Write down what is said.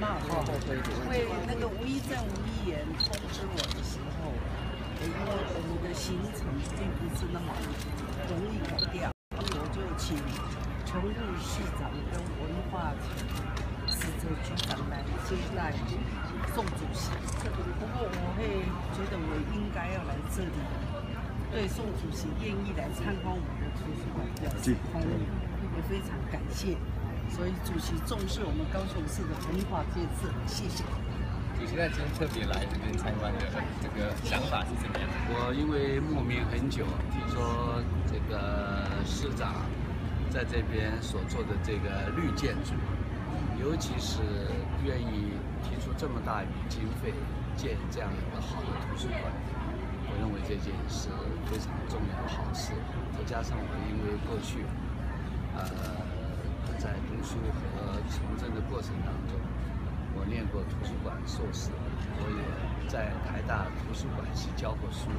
骂话，因为那个吴一正、吴一言通知我的时候，因为我们的行程并不是那么容易改掉，所以我就请陈务市长跟文化使者局长来接待宋主席。不过我会觉得我应该要来这里，对宋主席愿意来参观我们的图书馆表示欢迎，也非常感谢。所以主席重视我们高雄市的文化建设，谢谢。主席在今天特别来这边参观的这个想法是怎么样？我因为慕名很久，听说这个市长在这边所做的这个绿建筑，尤其是愿意提出这么大一笔经费建这样一个好的图书馆，我认为这件是非常重要的好事。再加上我因为过去，呃。书和从政的过程当中，我练过图书馆硕士，我也在台大图书馆系教过书。